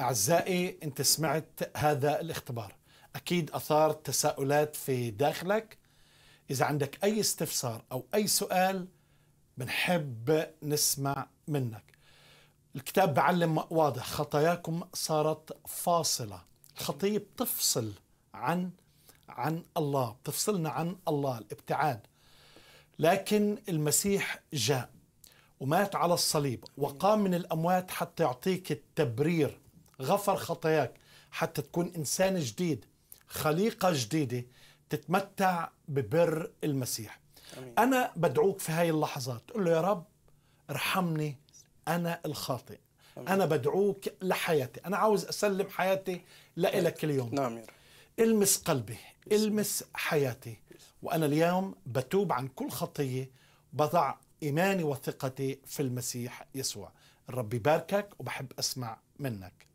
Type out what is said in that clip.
أعزائي أنت سمعت هذا الاختبار. أكيد أثار تساؤلات في داخلك. إذا عندك أي استفسار أو أي سؤال بنحب نسمع منك. الكتاب بعلم واضح خطاياكم صارت فاصلة. الخطية بتفصل عن عن الله بتفصلنا عن الله الابتعاد. لكن المسيح جاء ومات على الصليب وقام من الأموات حتى يعطيك التبرير. غفر خطاياك حتى تكون إنسان جديد خليقة جديدة تتمتع ببر المسيح. أمين. أنا بدعوك في هاي اللحظات تقول له يا رب ارحمني أنا الخاطئ. أمين. أنا بدعوك لحياتي. أنا عاوز أسلم حياتي لإلك اليوم. نعم يا رب. إلمس قلبي إلمس حياتي. وأنا اليوم بتوب عن كل خطية بضع إيماني وثقتي في المسيح يسوع. الرب يباركك وبحب أسمع منك.